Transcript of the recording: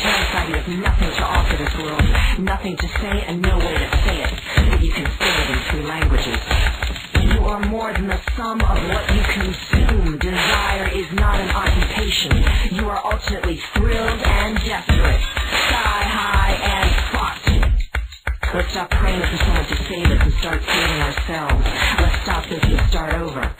Terrified, you have nothing to offer this world, nothing to say, and no way to say it. But you can say it in three languages. You are more than the sum of what you consume. Desire is not an occupation. You are ultimately thrilled and desperate, sky high and fucked. Let's stop praying for someone to save us and start saving ourselves. Let's stop this and start over.